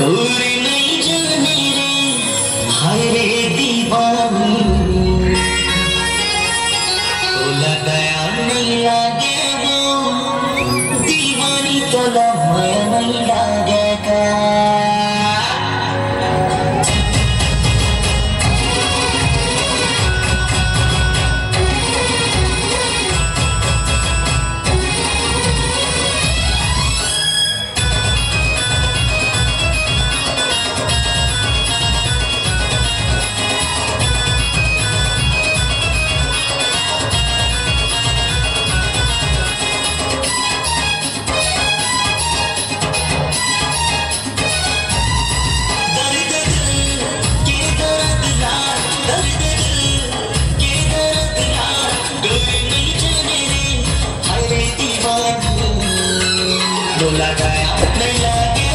করে নেই জানি রে হায় রে দিবানি তোলা দয়া নেই লাগে দিবানি ভয় নেই लगाया नहीं लगे